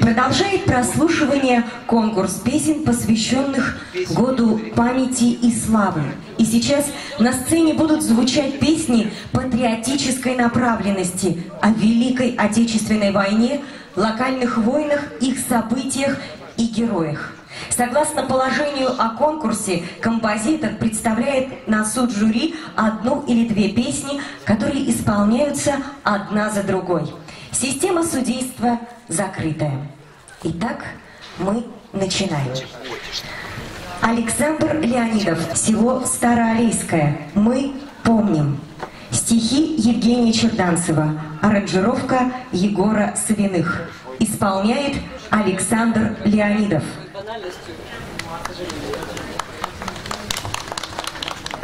Продолжает прослушивание конкурс песен, посвященных году памяти и славы. И сейчас на сцене будут звучать песни патриотической направленности о Великой Отечественной войне, локальных войнах, их событиях и героях. Согласно положению о конкурсе, композитор представляет на суд жюри одну или две песни, которые исполняются одна за другой. Система судейства закрытая. Итак, мы начинаем. Александр Леонидов, село Староалейское. Мы помним. Стихи Евгения Черданцева, аранжировка Егора Савиных. Исполняет Александр Леонидов.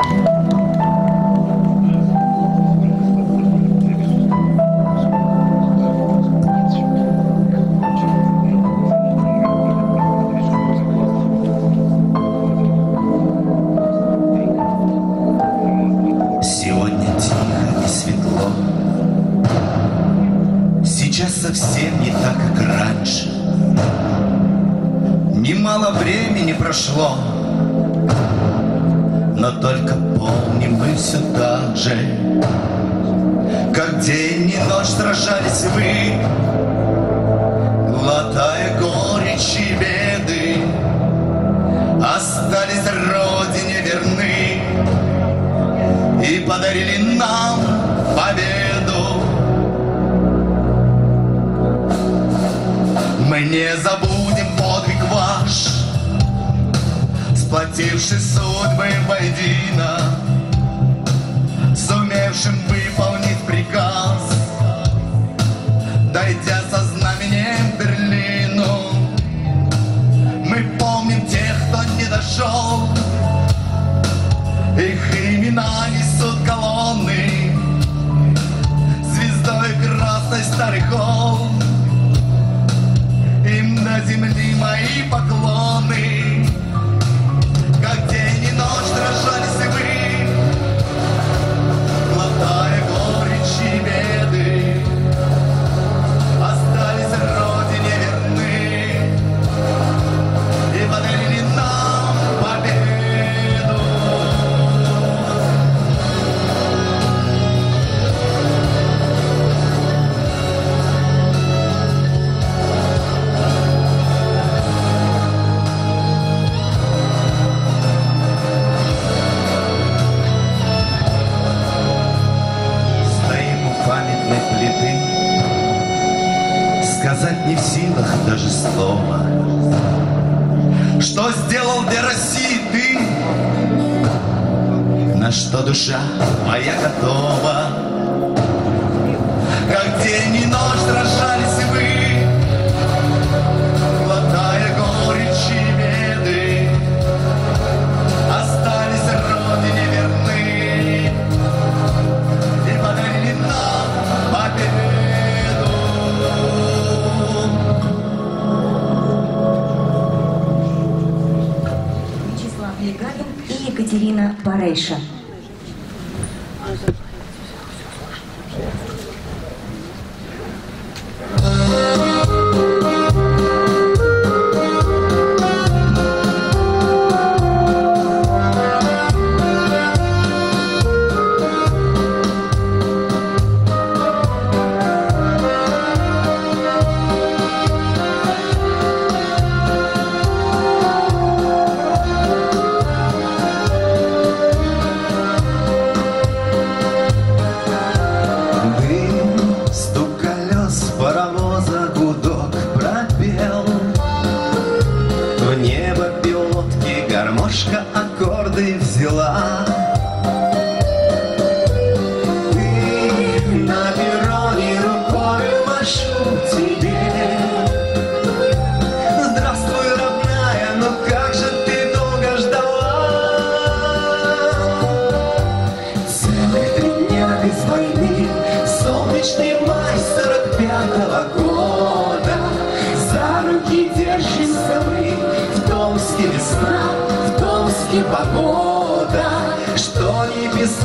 Thank you.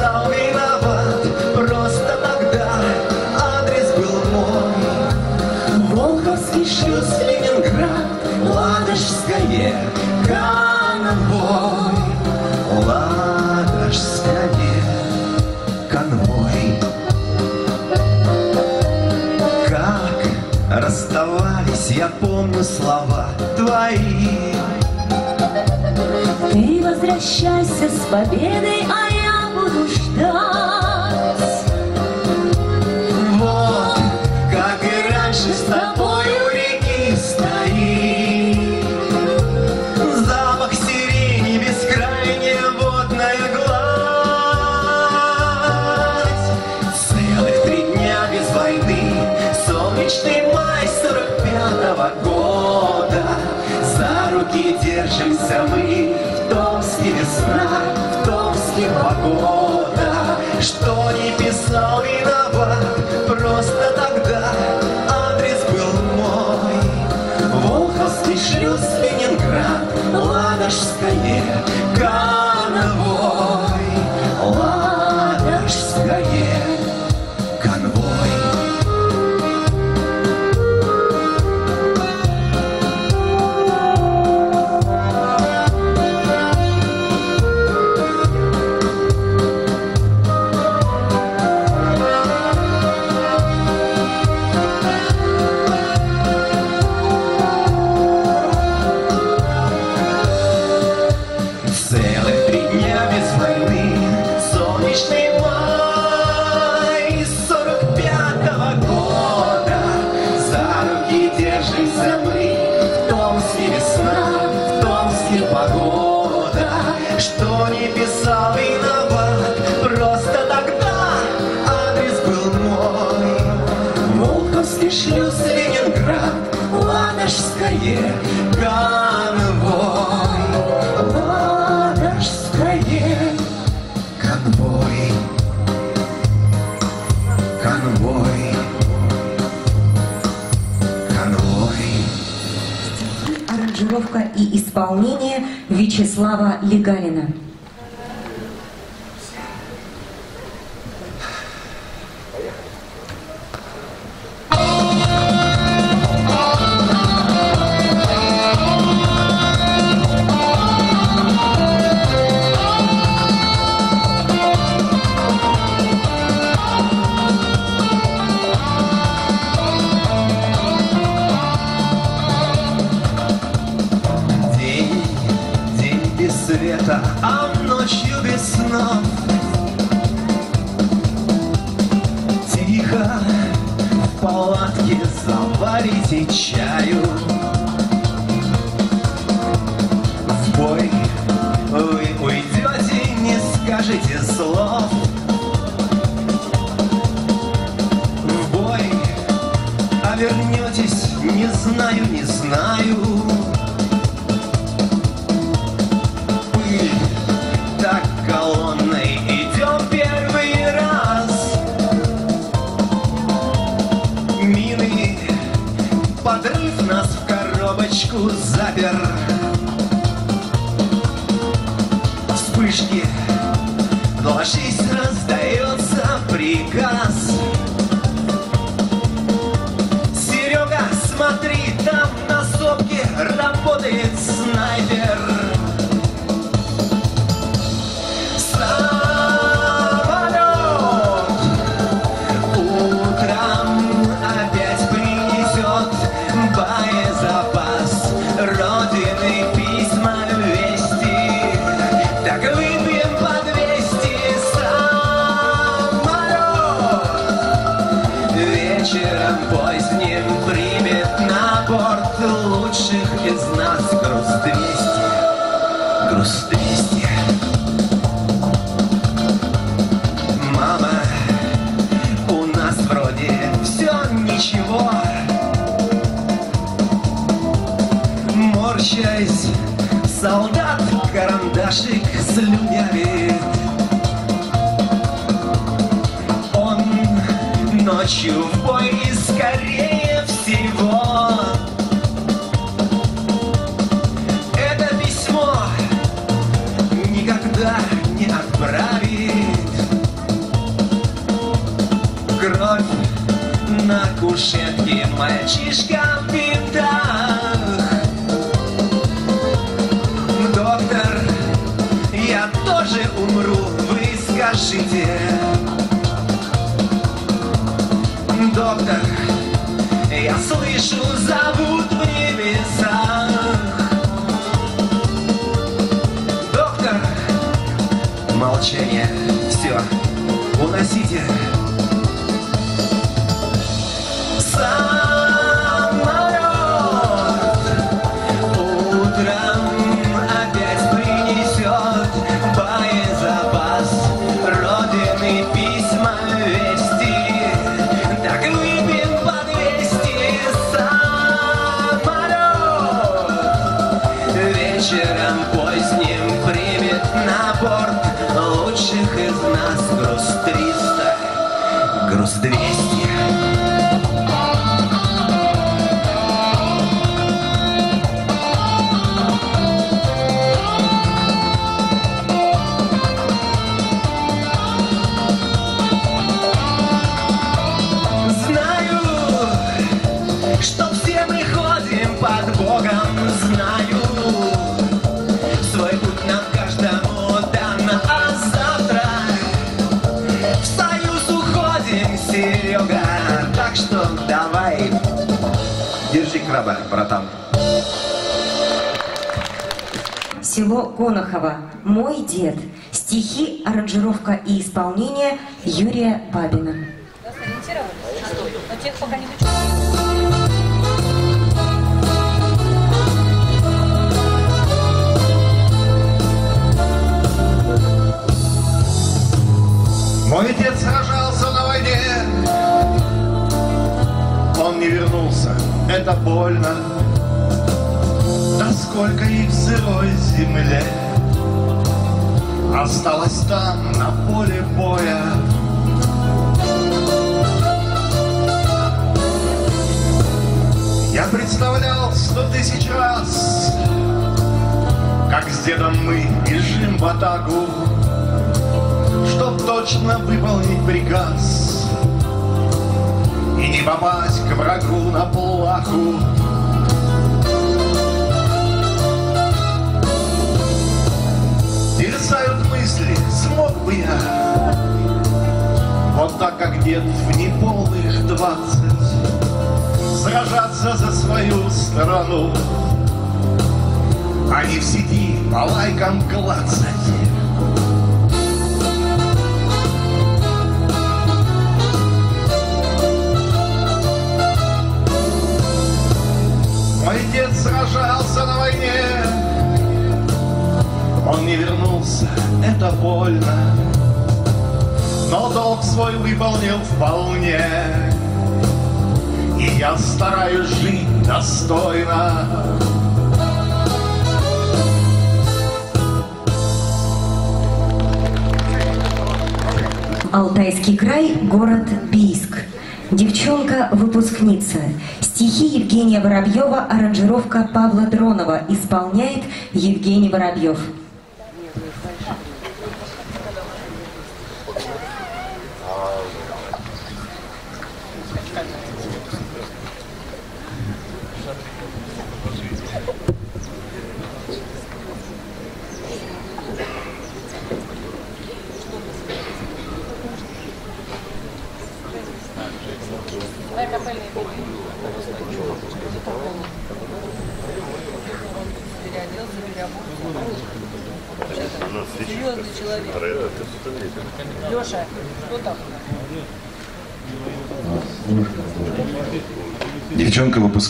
сам Просто тогда адрес был мой. Волховский шлюз, Ленинград Ладожское конвой. Ладожское конвой. Как расставались, я помню слова твои. Ты возвращайся с победой, а держимся мы В Томске весна, в Томске погода. Что не писал виноват, просто тогда Адрес был мой. Волховский шлюз, Ленинград Ладожское, Каново. речи Слава Легалина. мальчишка в бинтах. Доктор, я тоже умру, вы скажите. Доктор, я слышу, зовут в небесах. Доктор, молчание, все, уносите. Краба, братан. Село Конохово. Мой дед. Стихи, аранжировка и исполнение Юрия Бабина. Но тех пока не вычислили. Это больно. Да сколько их в сырой земле осталось там, на поле боя. Я представлял сто тысяч раз, как с дедом мы бежим в атаку, чтоб точно выполнить приказ и не попасть к врагу на плаху. Терзают мысли, смог бы я вот так, как дед в неполных двадцать сражаться за свою страну, а не в сети по лайкам клацать. Дед сражался на войне, он не вернулся, это больно, но долг свой выполнил вполне. И я стараюсь жить достойно. Алтайский край, город Бийск. Девчонка-выпускница. Стихи Евгения Воробьева, аранжировка Павла Дронова. Исполняет Евгений Воробьев.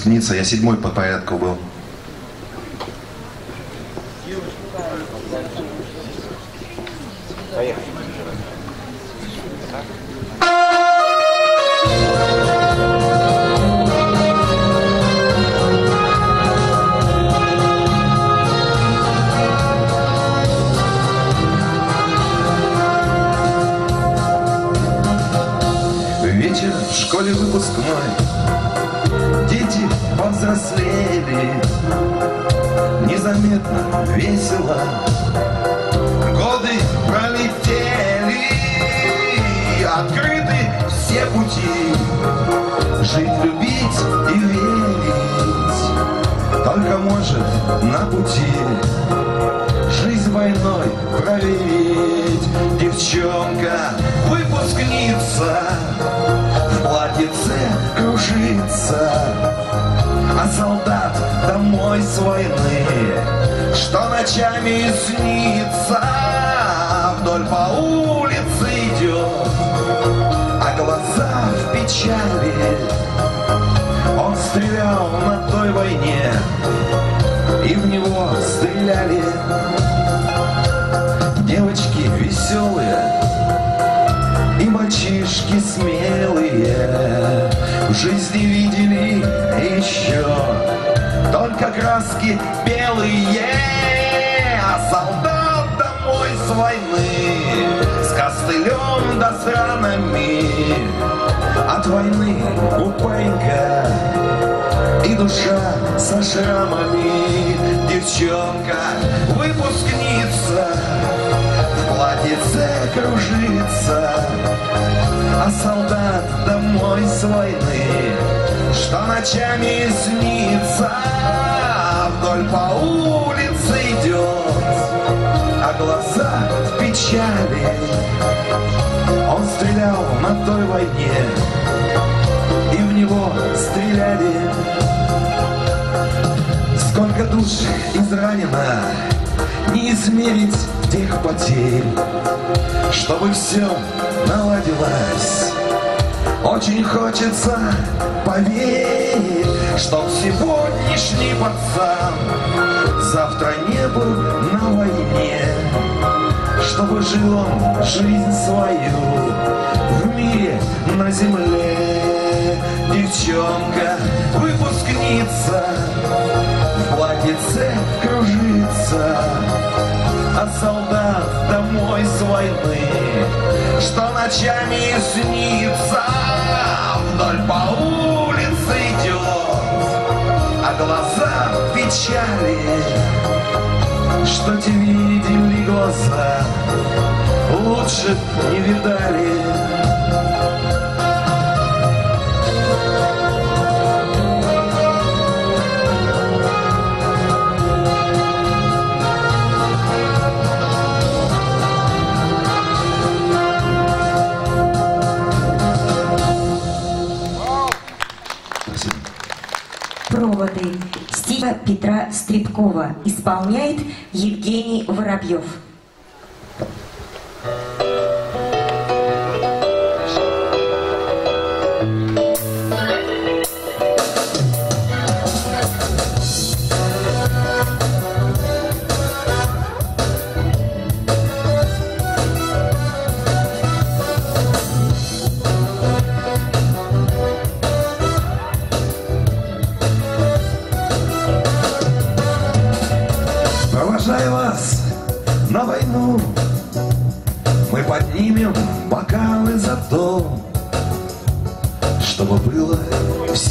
Выпускница, я седьмой по порядку был. Вечер в школе выпускной Дети повзрослели. Незаметно, весело Годы пролетели. Открыты все пути Жить, любить и верить. Только может на пути жизнь войной проверить. Девчонка, выпускница, в платьице кружится, а солдат домой с войны, что ночами снится, вдоль по улице идет, а глаза в печали. Он стрелял на той войне, и в него стреляли. Девочки веселые и мальчишки смелые в жизни видели еще только краски белые, а солдат домой с войны с костылем да с ранами от войны упенька и душа со шрамами. Девчонка выпускница платьице кружится а солдат домой с войны что ночами снится вдоль по улице идет а глаза в печали. Он стрелял на той войне и в него стреляли. Сколько душ изранено, не измерить тех потерь, чтобы все наладилось. Очень хочется поверить, что сегодняшний пацан завтра не был на войне, чтобы жил он жизнь свою в мире на земле. Девчонка, выпускница, в платьице кружится, а солдат домой с войны, что ночами снится, вдоль по улице идет, а глаза печали, что те видели глаза, лучше не видали. Петра Стребкова. Исполняет Евгений Воробьев.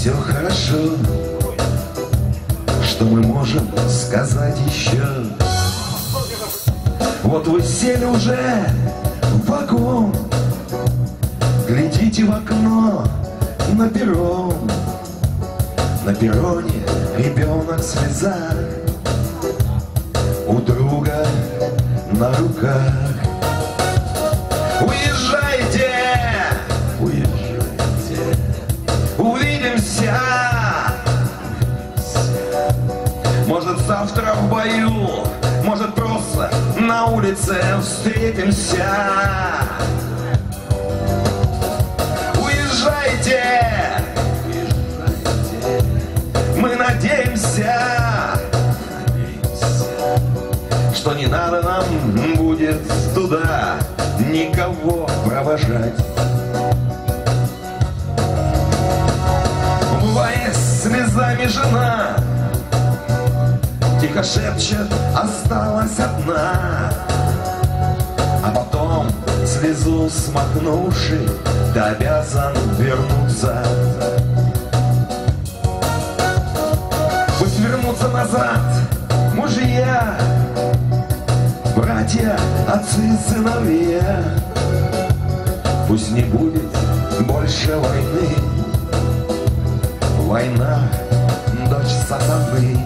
Все хорошо, что мы можем сказать еще. Вот вы сели уже в вагон, глядите в окно на перрон, на перроне ребенок в у друга на руках. Улице встретимся. Уезжайте, мы надеемся что не надо нам будет туда никого провожать. Умываясь слезами жена, тихо шепчет, осталась одна. Слезу смахнувши, ты обязан вернуться. Пусть вернутся назад мужья, братья, отцы, сыновья. Пусть не будет больше войны, война, дочь сатаны.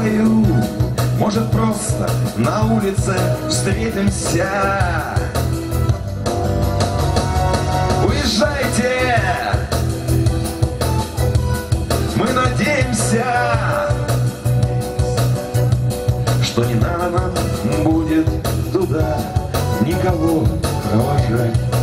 сделаю Может просто на улице встретимся Уезжайте! Мы надеемся Что не надо нам будет туда Никого провожать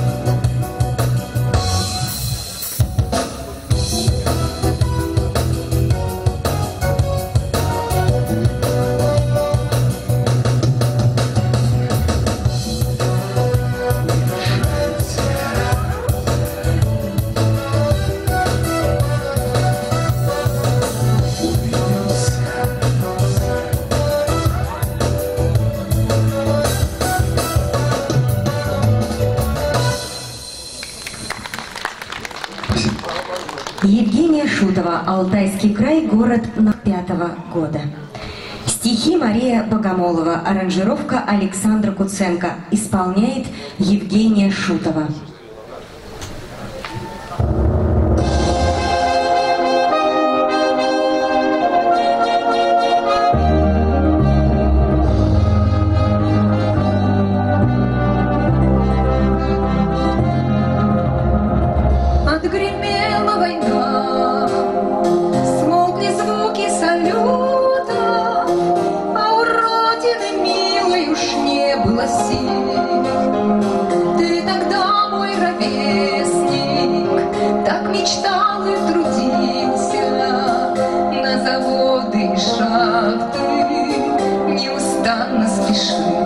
Алтайский край, город 5 -го года. Стихи Мария Богомолова, аранжировка Александра Куценко, исполняет Евгения Шутова. isso.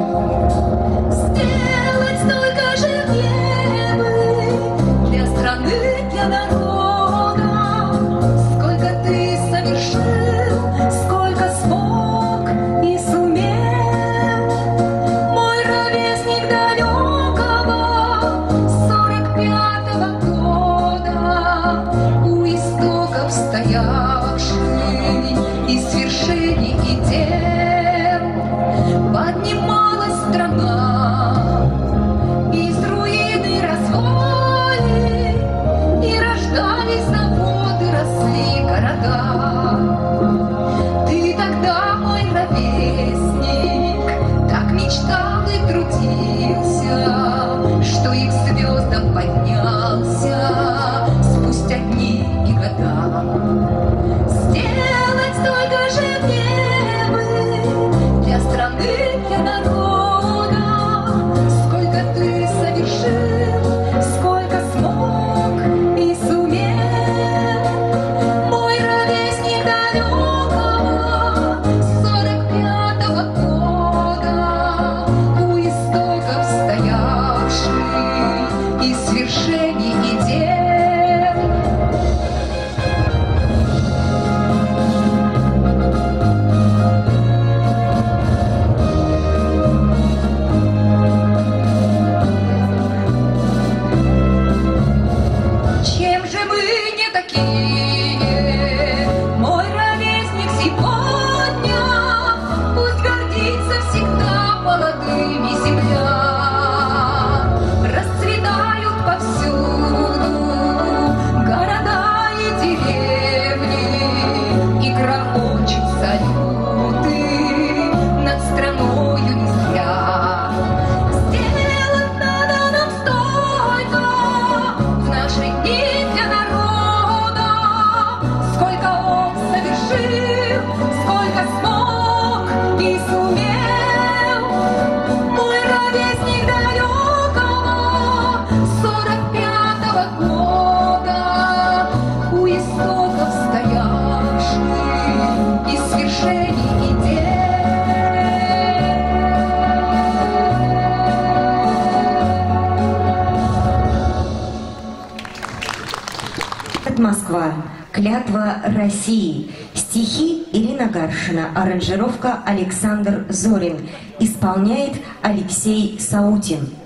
«Клятва России». Стихи Ирина Гаршина, аранжировка Александр Зорин. Исполняет Алексей Саутин.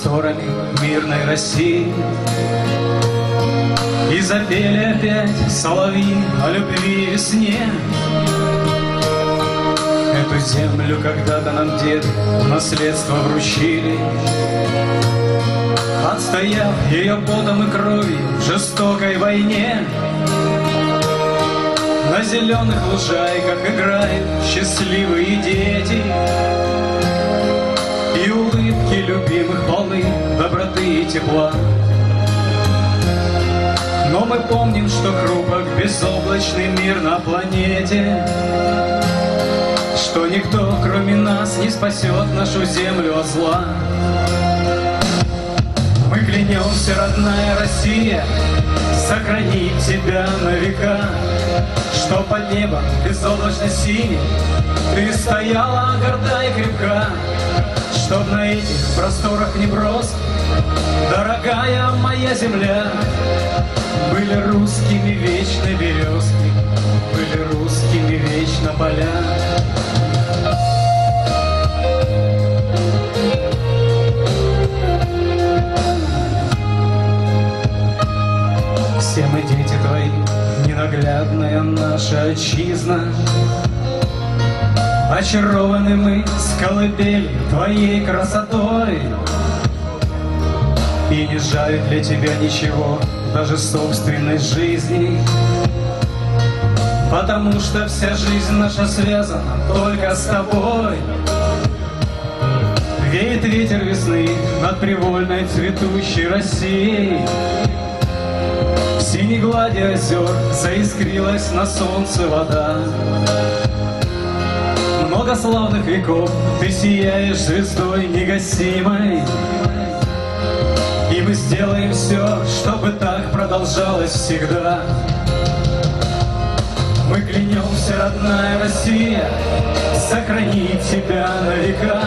Просторами мирной России. И запели опять соловьи о любви и весне. Эту землю когда-то нам деды в наследство вручили. Отстояв ее потом и кровью в жестокой войне. На зеленых лужайках играют счастливые дети. И улыбки любимых полны доброты и тепла. Но мы помним, что хрупок безоблачный мир на планете, Что никто, кроме нас, не спасет нашу землю от зла. Мы клянемся, родная Россия, сохранить тебя на века, Что под небом безоблачно синим ты стояла горда и крепка, Чтоб на этих просторах неброских, дорогая моя земля, были русскими вечно березки, были русскими вечно поля. Все мы дети твои, ненаглядная наша отчизна. Очарованы мы с колыбели твоей красотой. И не жаль для тебя ничего, даже собственной жизни. Потому что вся жизнь наша связана только с тобой. Веет ветер весны над привольной цветущей Россией. В синей глади озер заискрилась на солнце вода. Много славных веков ты сияешь звездой негасимой. И мы сделаем все, чтобы так продолжалось всегда. Мы клянемся, родная Россия, сохранить тебя на века,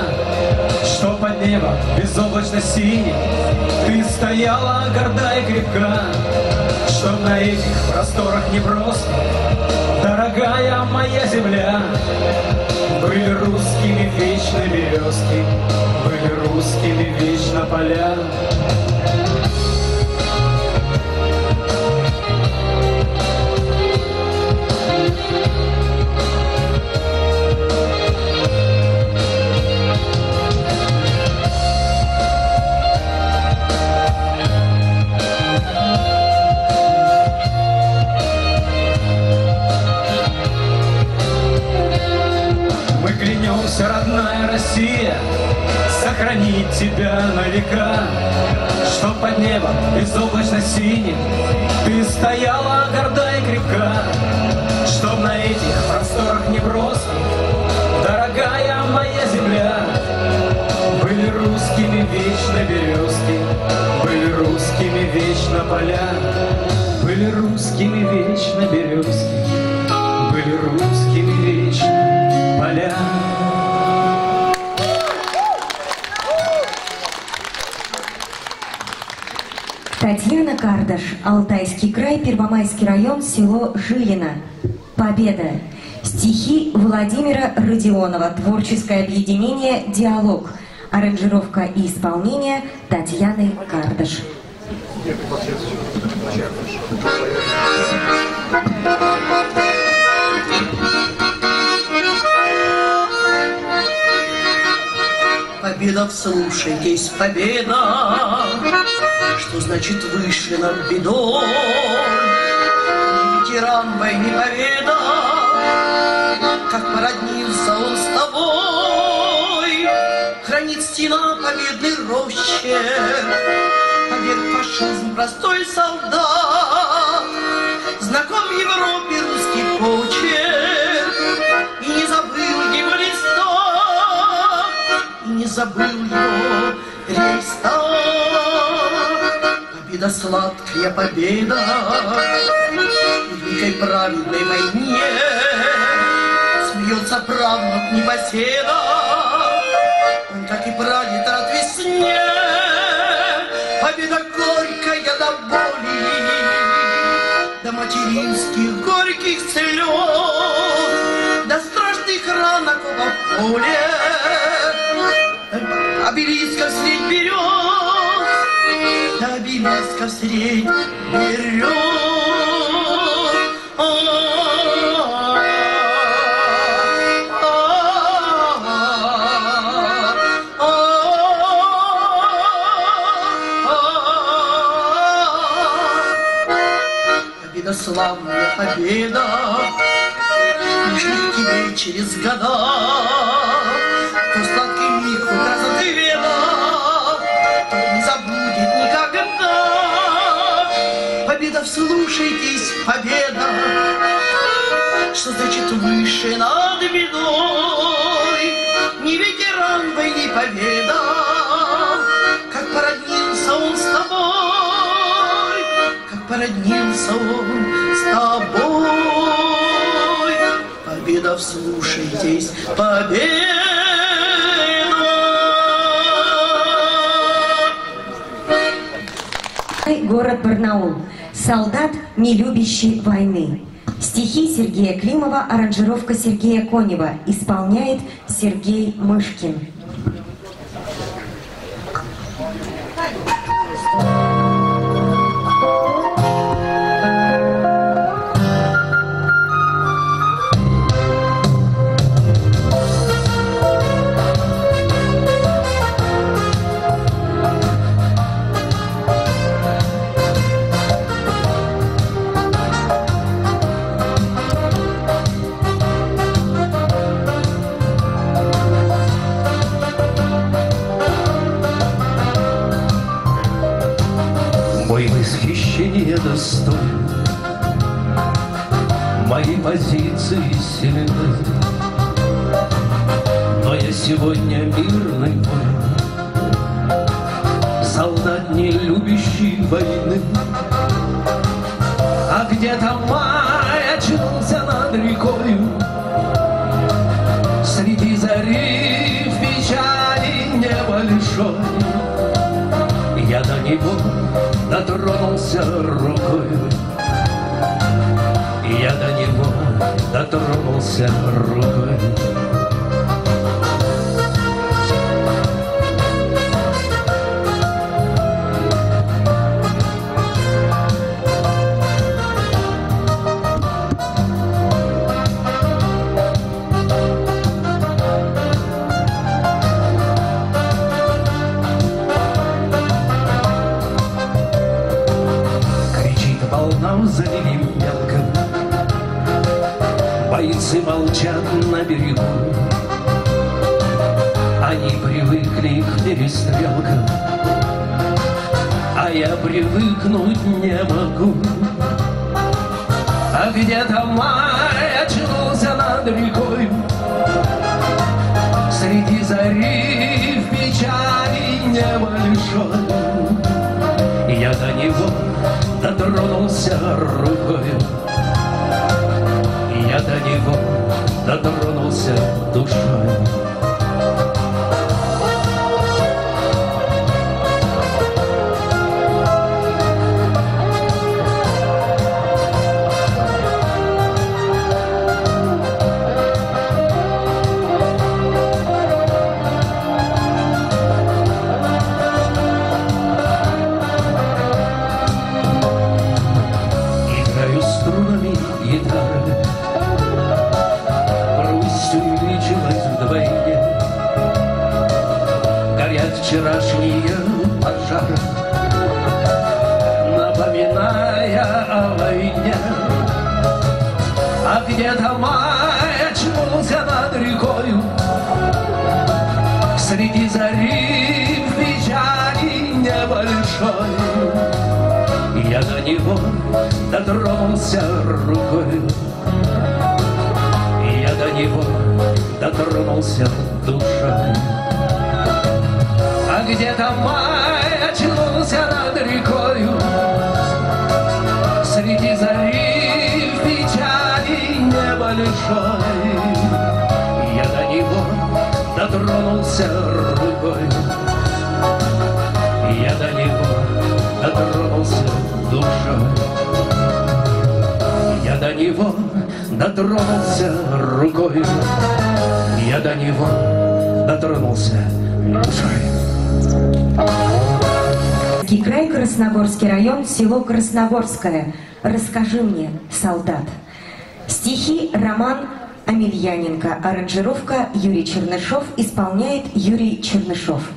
Что под небом безоблачно синий ты стояла горда и крепка, Чтоб на этих просторах не просто, дорогая моя земля, Были русскими вечно березки, были русскими вечно поля. Сохранить тебя на века, Что под небом безоблачно синим ты стояла горда и крепка, Чтоб на этих просторах неброских, дорогая моя земля, Были русскими вечно березки, были русскими вечно поля, Были русскими вечно березки, были русскими вечно поля. Кардаш, Алтайский край, Первомайский район, село Жилино. Победа. Стихи Владимира Родионова. Творческое объединение «Диалог». Аранжировка и исполнение Татьяны Кардаш. Победа, вслушайтесь, победа, Что значит выше над бедой? Ветеран войны победа, Как породнился он с тобой, Хранит стена победной рощи, Побед фашизм простой солдат, Знаком Европе русский почерк, И не забыл его листа, и не забыл его Рейста. Победа сладкая победа в великой праведной войне. Смеется правнук непоседа, он, как и прадед, рад весне. Победа горькая до боли, до материнских горьких слез, до страшных ран окопа в поле. Обелисков средь берез, обелисков средь берез. Победа славная, победа, к тебе через года, Победа, вслушайтесь, победа, Что значит выше над бедой, Не ветеран войны победа, Как породнился он с тобой, Как породнился он с тобой. Победа, вслушайтесь, победа. Город Барнаул. Солдат, не любящий войны. Стихи Сергея Климова, аранжировка Сергея Конева. Исполняет Сергей Мышкин. Достоин Мои позиции сильны. Но я сегодня мирный дотронулся Молчат на берегу. Они привыкли к перестрелкам. А я привыкнуть не могу. А где-то май очнулся над рекой? Среди зари в печали небо лишой я до него дотронулся рукой. Я до него дотронулся душой. Вчерашние пожары Напоминая о войне А где-то май очнулся над рекою Среди зари в печали небольшой я до него дотронулся рукой. Я до него дотронулся душой где-то май очнулся над рекою. Среди зари в печали небольшой Я до него дотронулся рукой. Я до него дотронулся душой. Я до него дотронулся рукой. Я до него дотронулся душой. Краснодарский край, Красногорский район, село Красногорское. Расскажи мне, солдат. Стихи, роман Амельяненко, аранжировка Юрий Чернышов, исполняет Юрий Чернышов.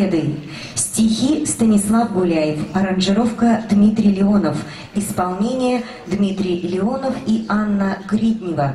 победой. Стихи Станислав Гуляев, аранжировка Дмитрий Леонов, исполнение Дмитрий Леонов и Анна Гриднева.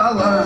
Kabbalah.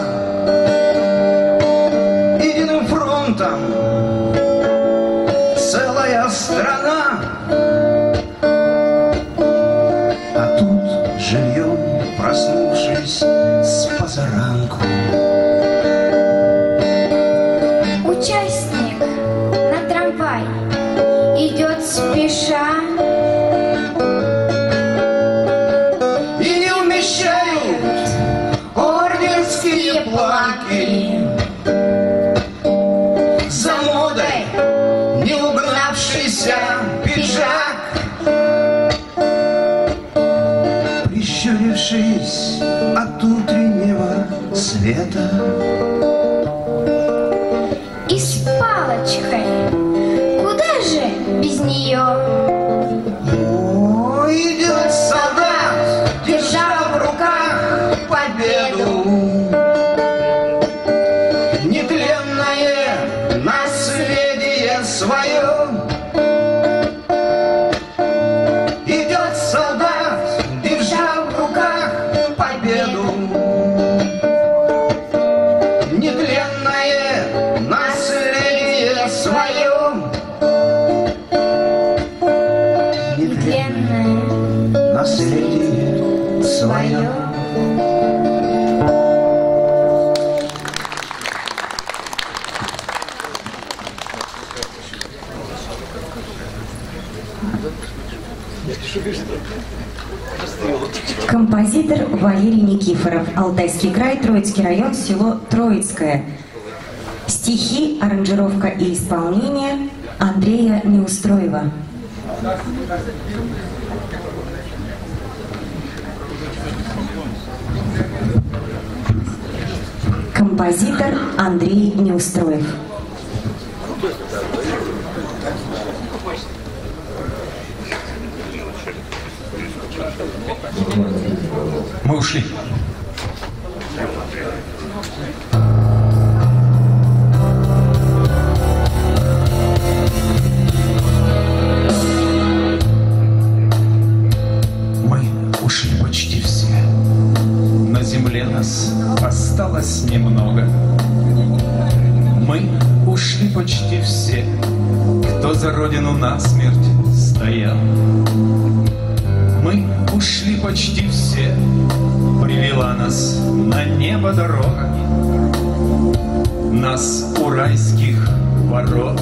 Валерий Никифоров. Алтайский край, Троицкий район, село Троицкое. Стихи, аранжировка и исполнение Андрея Неустроева. Композитор Андрей Неустроев. Мы ушли. На небо дорога. Нас у райских ворот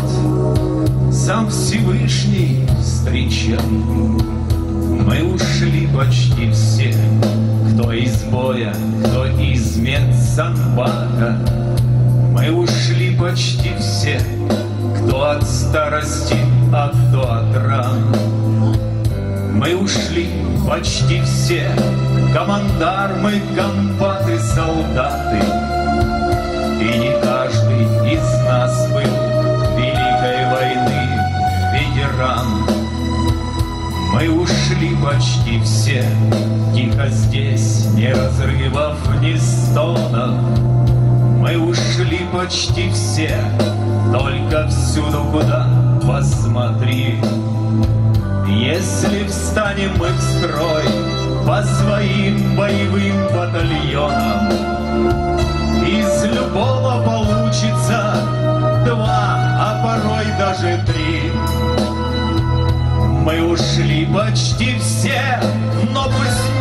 сам Всевышний встречал. Мы ушли почти все, кто из боя, кто из медсанбата. Мы ушли почти все, кто от старости, а кто от ран. Мы ушли почти все, командармы, комбаты, солдаты. И не каждый из нас был Великой войны ветеран. Мы ушли почти все, тихо здесь, не разрывав ни стонов. Мы ушли почти все, только всюду, куда посмотри. Если встанем мы в строй по своим боевым батальонам, из любого получится два, а порой даже три. Мы ушли почти все, но пусть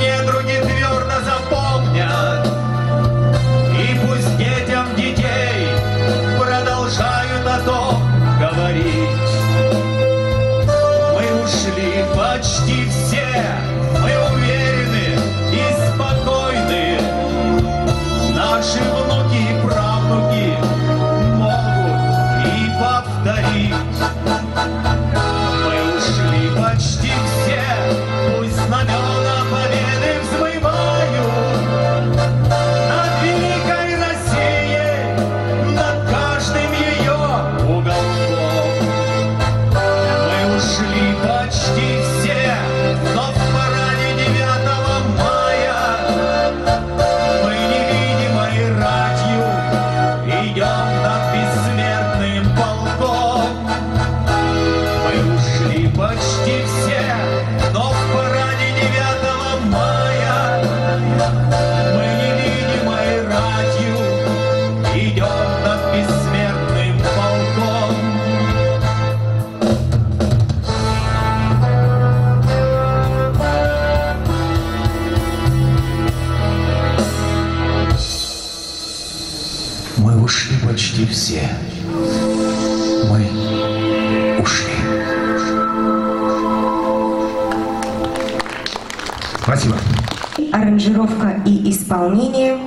и исполнение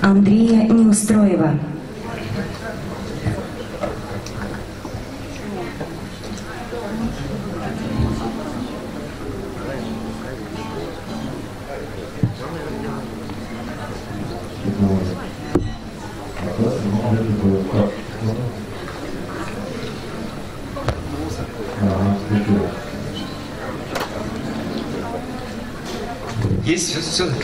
Андрея Неустроева. Есть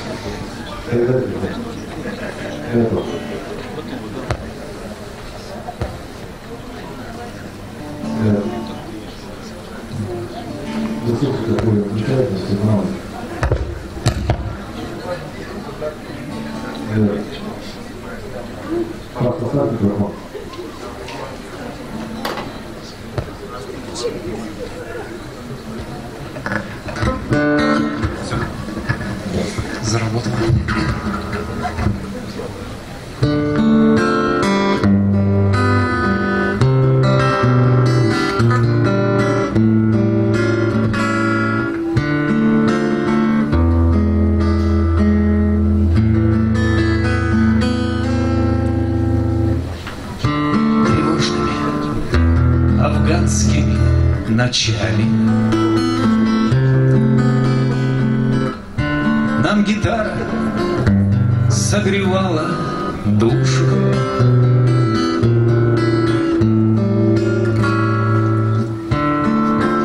ночами Нам гитара согревала душу.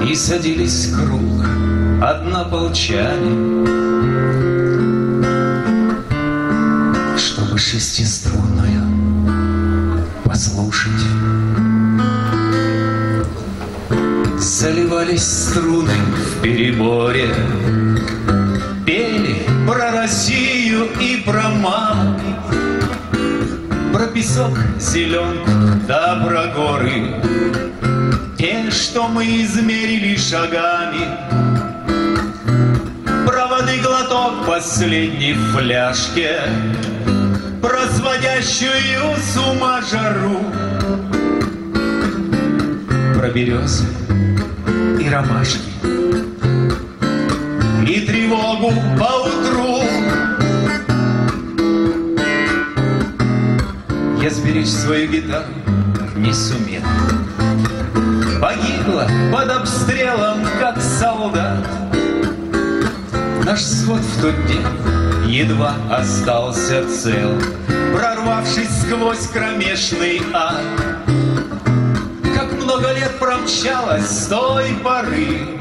И садились круг однополчане, Чтобы шестиструнную послушать. Заливались струны в переборе, Пели про Россию и про маму, Про песок зеленку да про горы, Те, что мы измерили шагами, Про воды глоток последней фляжке, Про сводящую с ума жару, Про березы и ромашки и тревогу по утру. Я сберечь свою гитару не сумел. Погибла под обстрелом, как солдат. Наш свод в тот день едва остался цел, Прорвавшись сквозь кромешный ад. Много лет промчалось с той поры,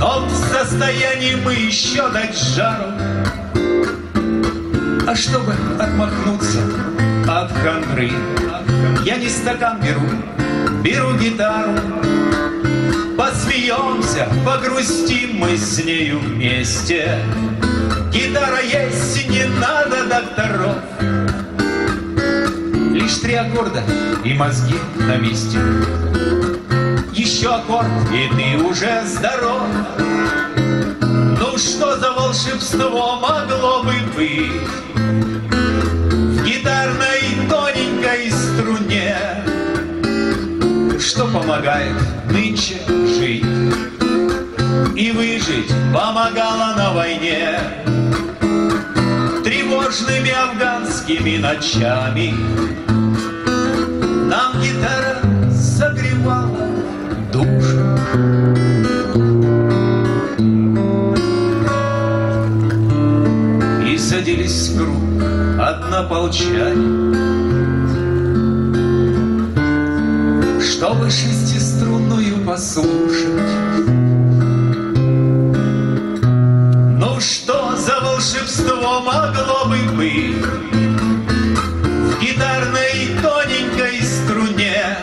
но в состоянии мы еще дать жару. А чтобы отмахнуться от хандры, я не стакан беру, беру гитару. Посмеемся, погрустим мы с нею вместе. Гитара есть, не надо докторов. Лишь три аккорда и мозги на месте. Еще аккорд, и ты уже здоров. Ну что за волшебство могло бы быть В гитарной тоненькой струне Что помогает нынче жить И выжить помогала на войне Тревожными афганскими ночами Нам гитара однополчане, Чтобы шестиструнную послушать. Ну что за волшебство могло бы быть В гитарной тоненькой струне,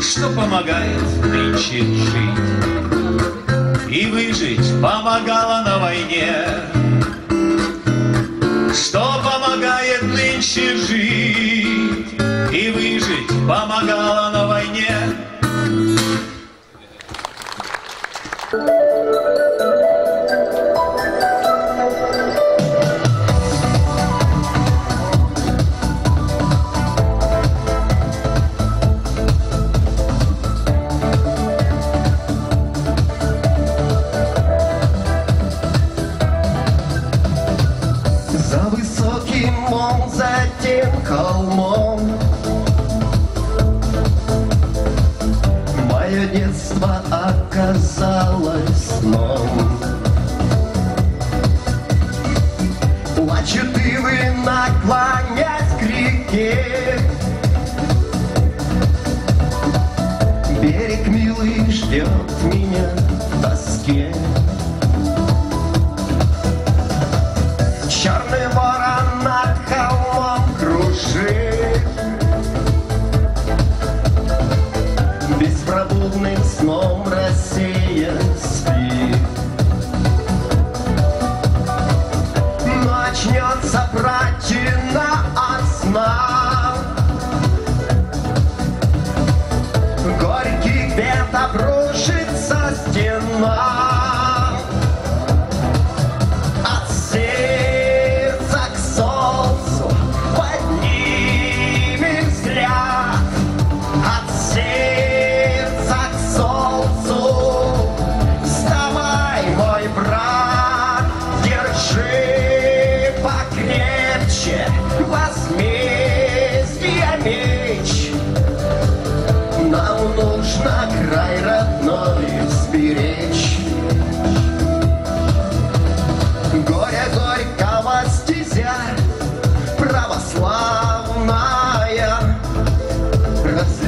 Что помогает нынче жить И выжить помогала на войне Что помогает нынче жить И выжить? Помогала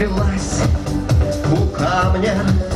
скрылась у камня.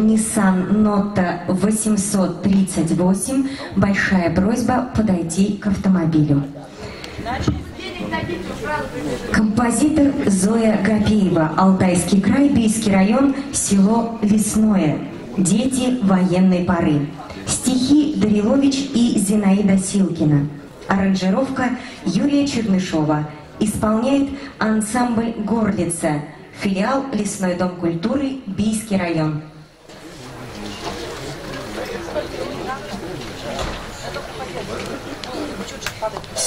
Nissan Nota 838. Большая просьба подойти к автомобилю. Композитор Зоя Гапеева, Алтайский край, Бийский район, село Лесное. Дети военной поры. Стихи Дарилович и Зинаида Силкина. Аранжировка Юрия Чернышова. Исполняет ансамбль «Горлица», филиал «Лесной дом культуры», Бийский район. 他的。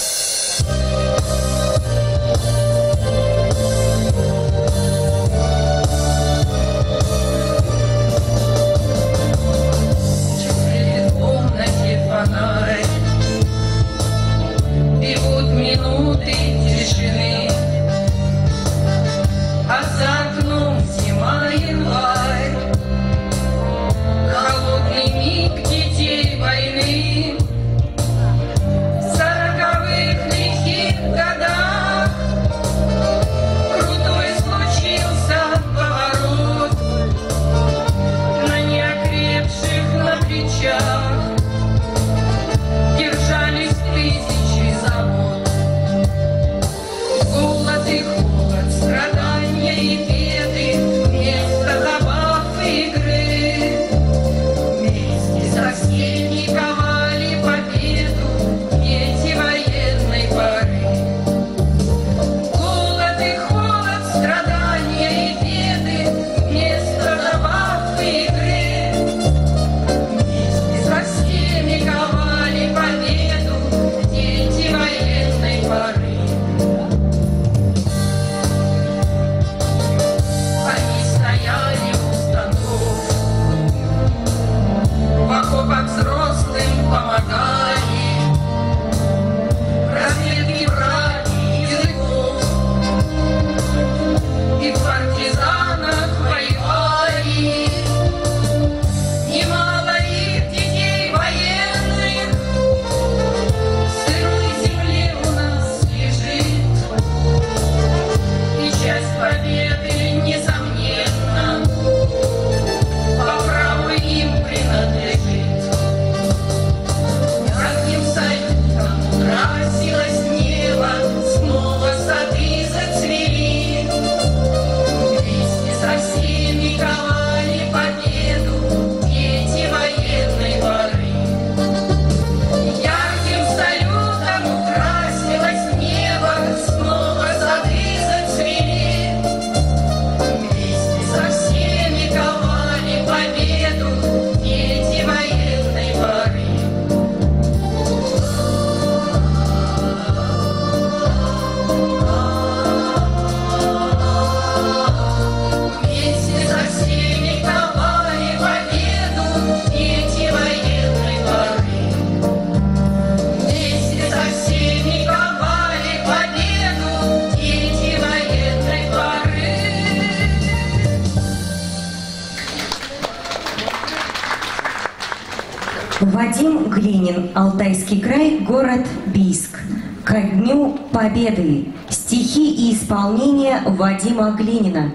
Глинина.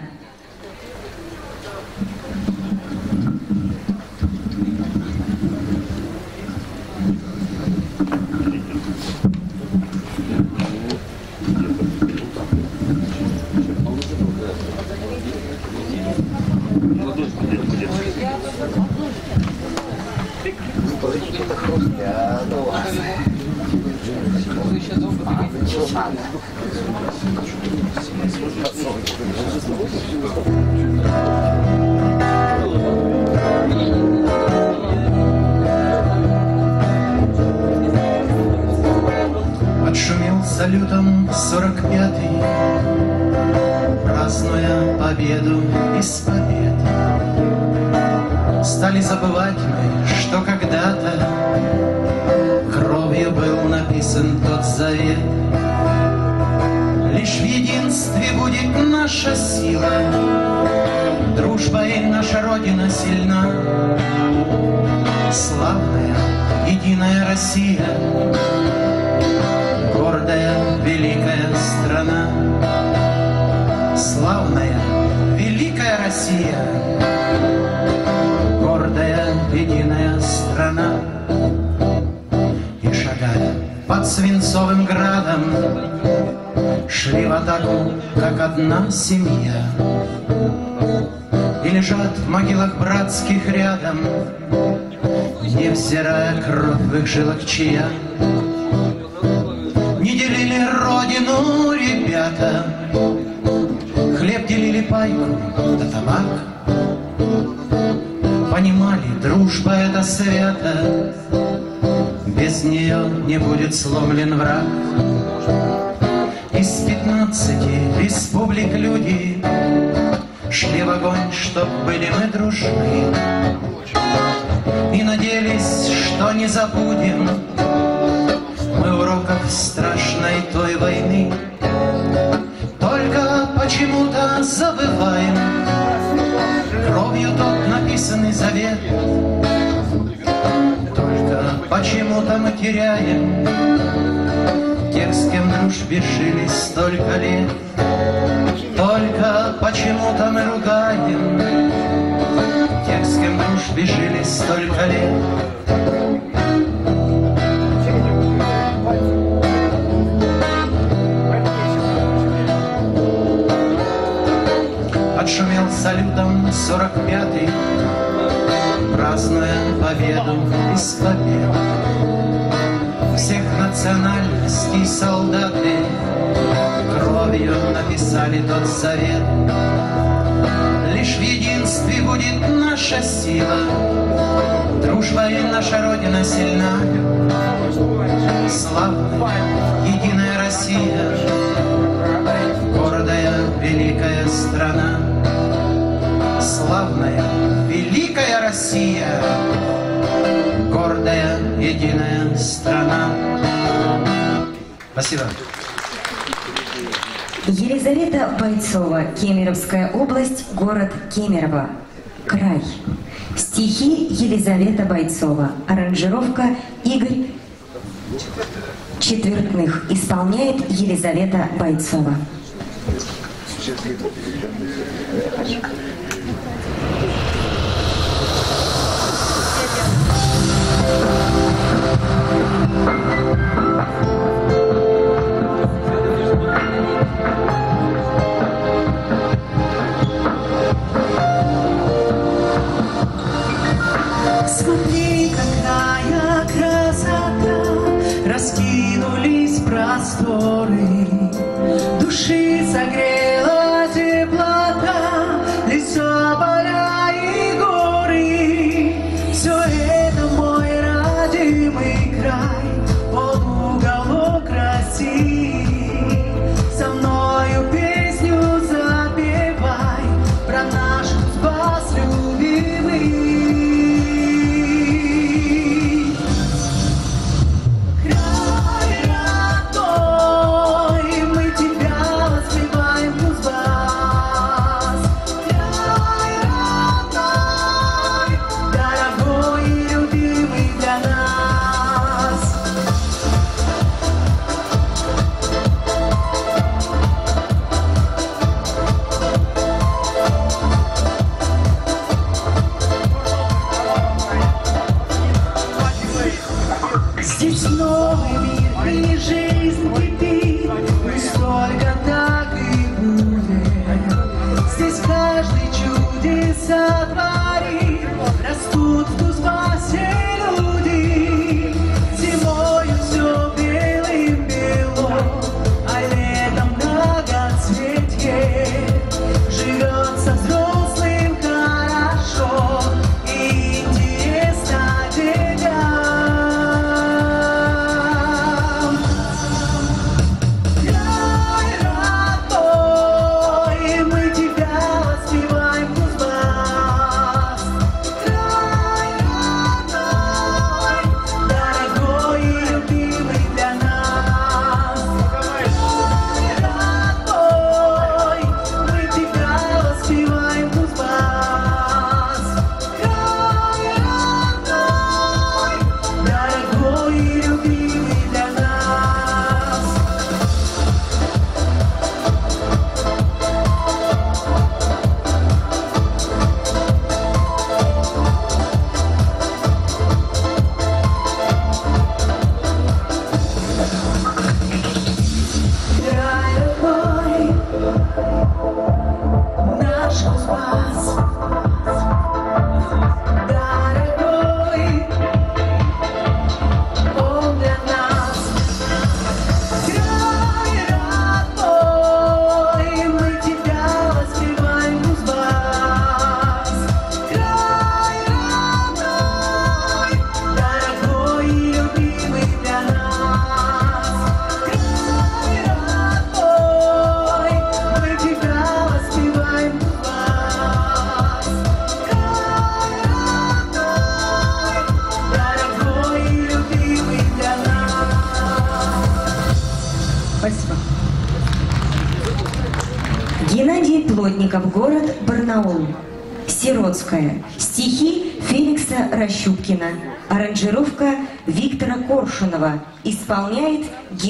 Под свинцовым градом, Шли в атаку, как одна семья. И лежат в могилах братских рядом, Невзирая кровь в их жилах чья. Не делили родину ребята, Хлеб делили пайку да табак. Понимали, дружба это свято, Без нее не будет сломлен враг. Из пятнадцати республик люди Шли в огонь, чтоб были мы дружны. И надеялись, что не забудем Мы уроков страшной той войны. Только почему-то забываем Кровью тот написанный завет. Почему-то мы теряем Тех, с кем дружбе жили столько лет. Только почему-то мы ругаем Тех, с кем дружбе жили столько лет. Отшумел салютом сорок пятый, Празднуя победу из побед. Всех национальностей солдаты Кровью написали тот завет. Лишь в единстве будет наша сила, Дружба и наша Родина сильна. Славная, единая Россия, Гордая, великая страна. Славная, Россия, Гордая, единая страна. Спасибо. Елизавета Бойцова, Кемеровская область, город Кемерово, край. Стихи Елизавета Бойцова. Аранжировка Игорь Четвертных. Исполняет Елизавета Бойцова.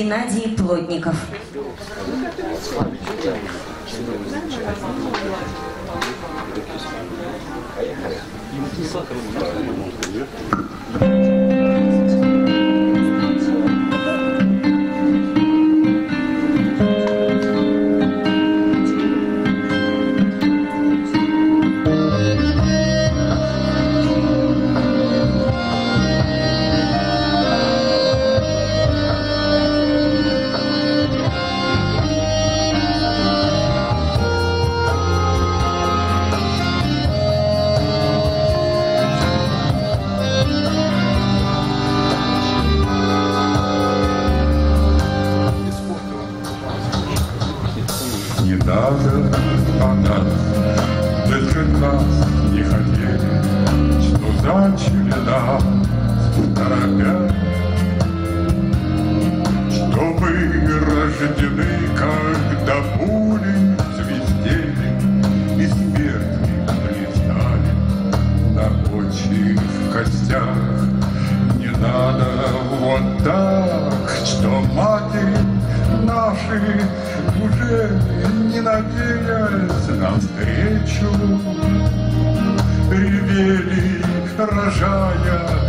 Геннадий Плотников. Не надеясь навстречу ревели, рожая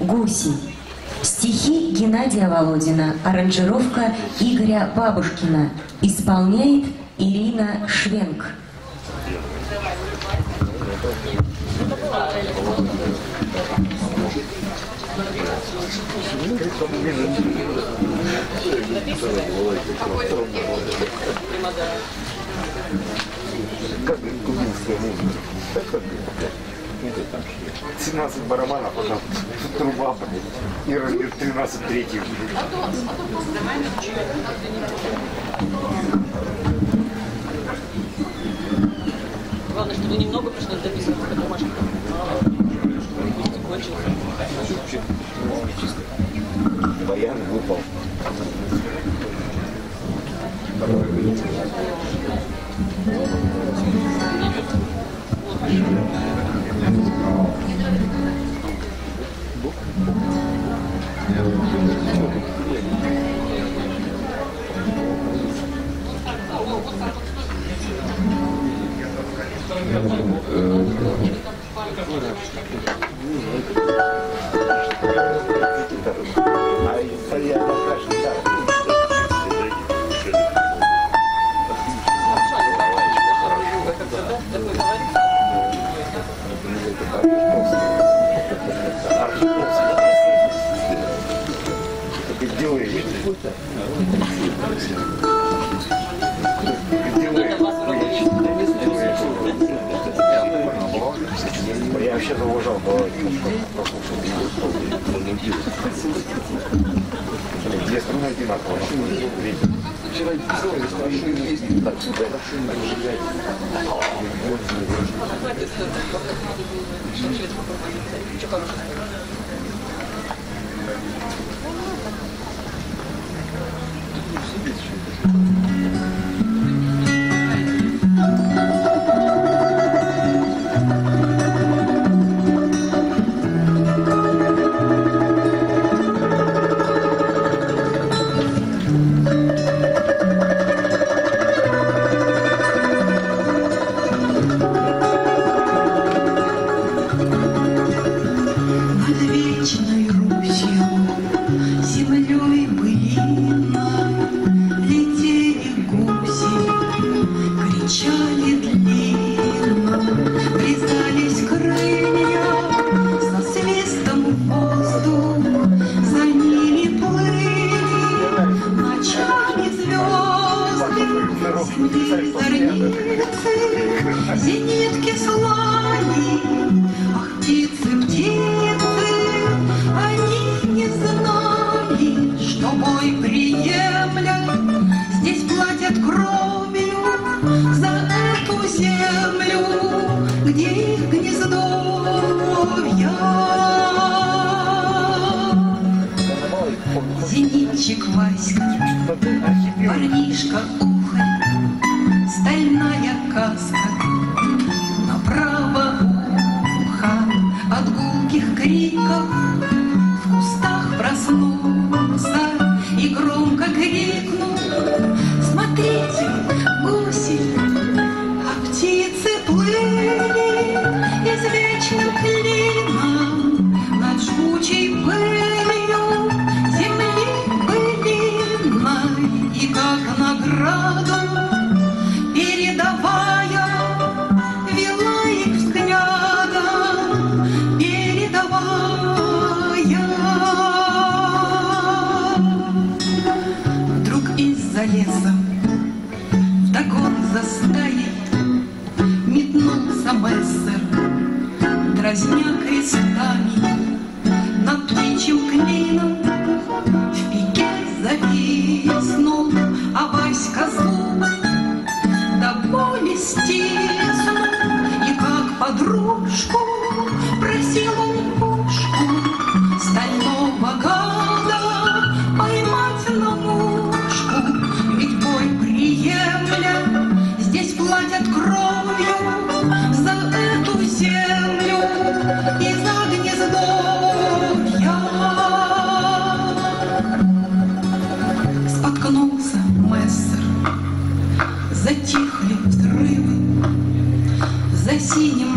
Гуси. Стихи Геннадия Володина, аранжировка Игоря Бабушкина. Исполняет Ирина Швенк. Как Так как 17 барабанов, а там труба, блядь, и размер 13 третьих. Главное, чтобы немного пришлось дописывать по. Кончился. Баян выпал. А Две струны одинаково. Вчера Так, сюда. Над за синим